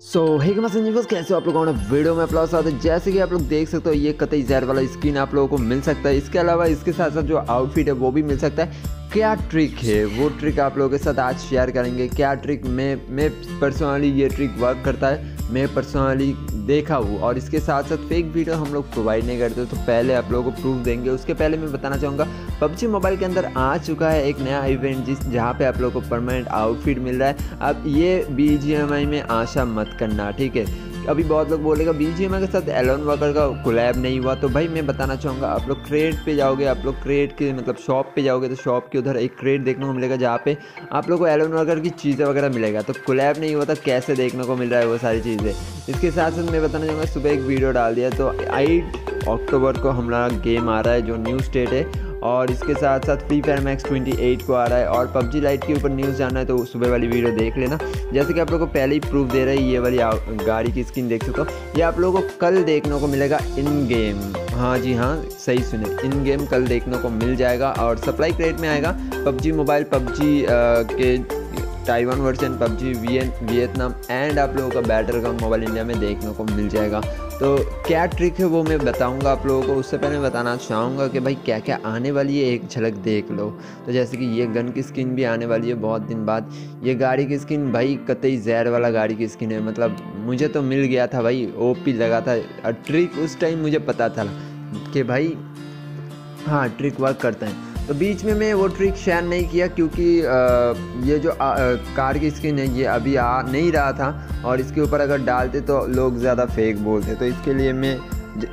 सो हे बस कैसे हो आप लोगों? ने वीडियो में अपलोड साथ जैसे कि आप लोग देख सकते हो, ये कतई जहर वाला स्किन आप लोगों को मिल सकता है। इसके अलावा इसके साथ साथ जो आउटफिट है, वो भी मिल सकता है। क्या ट्रिक है? वो ट्रिक आप लोगों के साथ आज शेयर करेंगे। क्या ट्रिक मैं मैं पर्सनली ये ट्रिक वर्क करता है। मैं पर्सनली देखा हूँ और इसके साथ साथ फेक वीडियो हम लोग प्रोवाइड नहीं करते तो पहले आप लोगों को प्रूफ देंगे। उसके पहले मैं बताना चाहूँगा, पबजी मोबाइल के अंदर आ चुका है एक नया इवेंट जिस, जहाँ पे आप लोगों को परमानेंट आउटफिट मिल रहा है। अब ये BGMI में आशा मत करना, ठीक है? अभी बहुत लोग बोलेगा बी जी के साथ एलोन वर्कर का कोलैब नहीं हुआ तो भाई मैं बताना चाहूँगा, आप लोग क्रेड पे जाओगे, आप लोग क्रेड के मतलब शॉप पे जाओगे तो शॉप के उधर एक क्रेड देखने को मिलेगा, जहाँ पे आप लोग को एलोन वर्कर की चीज़ें वगैरह मिलेगा। तो कोलैब नहीं हुआ तो कैसे देखने को मिल रहा है वो सारी चीज़ें। इसके साथ साथ मैं बताना चाहूँगा, सुबह एक वीडियो डाल दिया तो एट अक्टूबर को हमारा गेम आ रहा है, जो न्यू स्टेट है और इसके साथ साथ फ्री फायर मैक्स 28 को आ रहा है और पबजी लाइट के ऊपर न्यूज़ जानना है तो सुबह वाली वीडियो देख लेना। जैसे कि आप लोगों को पहले ही प्रूफ दे रहा है, ये वाली गाड़ी की स्क्रीन देख सकते हो। ये आप लोगों को कल देखने को मिलेगा इन गेम हाँ जी हाँ सही सुने। इन गेम कल देखने को मिल जाएगा और सप्लाई क्रेट में आएगा। पबजी मोबाइल पबजी के Taiwan version PUBG Vietnam and आप लोगों का बैटर ग्राउंड मोबाइल इंडिया में देखने को मिल जाएगा। तो क्या ट्रिक है वो मैं बताऊँगा आप लोगों को। उससे पहले बताना चाहूँगा कि भाई क्या क्या आने वाली है, एक झलक देख लो। तो जैसे कि ये गन की स्किन भी आने वाली है बहुत दिन बाद। ये गाड़ी की स्किन भाई कतई जहर वाला गाड़ी की स्किन है। मतलब मुझे तो मिल गया था भाई ओपी लगा था। और ट्रिक उस टाइम मुझे पता था कि भाई हाँ ट्रिक वर्क करते हैं। तो बीच में मैं वो ट्रिक शेयर नहीं किया क्योंकि ये जो आ, कार की स्किन है ये अभी आ नहीं रहा था और इसके ऊपर अगर डालते तो लोग ज़्यादा फेक बोलते। तो इसके लिए मैं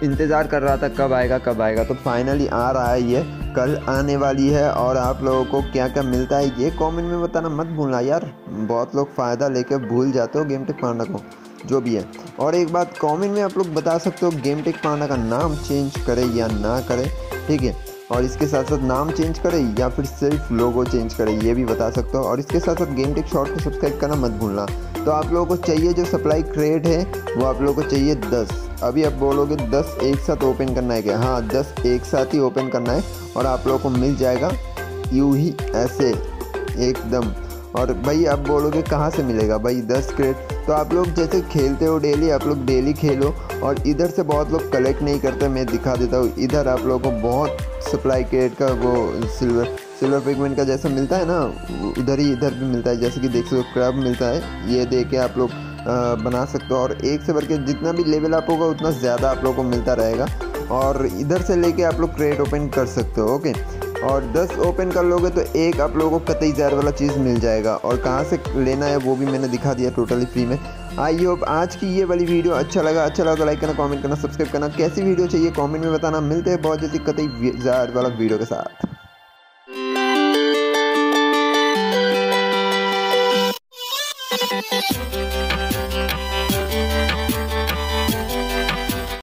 इंतज़ार कर रहा था कब आएगा कब आएगा। तो फाइनली आ रहा है ये कल आने वाली है और आप लोगों को क्या क्या मिलता है ये कमेंट में बताना मत भूलना यार। बहुत लोग फ़ायदा लेकर भूल जाते हो गेम टेक पांडा को जो भी है। और एक बात कमेंट में आप लोग बता सकते हो गेम टेक पांडा का नाम चेंज करे या ना करे। ठीक है? और इसके साथ साथ नाम चेंज करें या फिर सिर्फ़ लोगो चेंज करें, ये भी बता सकते हो। और इसके साथ साथ गेम टेक शॉर्ट को सब्सक्राइब करना मत भूलना। तो आप लोगों को चाहिए जो सप्लाई क्रेड है, वो आप लोगों को चाहिए दस। अभी आप बोलोगे दस एक साथ ओपन करना है क्या? हाँ दस एक साथ ही ओपन करना है और आप लोगों को मिल जाएगा। यू ही ऐसे, एकदम। और भाई आप बोलोगे कहाँ से मिलेगा? भाई दस क्रेड तो आप लोग जैसे खेलते हो डेली आप लोग डेली खेलो और इधर से बहुत लोग कलेक्ट नहीं करते, मैं दिखा देता हूँ। इधर आप लोगों को बहुत सप्लाई क्रेड का वो सिल्वर सिल्वर पिगमेंट का जैसा मिलता है ना उधर ही, इधर भी मिलता है। जैसे कि देख सकते हो क्रब मिलता है। ये दे के आप लोग बना सकते हो। और एक से बढ़ के जितना भी लेवल आप होगा उतना ज़्यादा आप लोगों को मिलता रहेगा। और इधर से लेके आप लोग क्रेट ओपन कर सकते हो ओके और 10 ओपन कर लोगे तो एक आप लोगों को कतई ज़ार वाला चीज़ मिल जाएगा। और कहाँ से लेना है वो भी मैंने दिखा दिया टोटली फ्री में। आई होप आज की ये वाली वीडियो अच्छा लगा। अच्छा लगा तो लाइक करना कमेंट करना सब्सक्राइब करना। कैसी वीडियो चाहिए कमेंट में बताना। मिलते हैं बहुत जल्दी कतई ज़ार वाला वीडियो के साथ।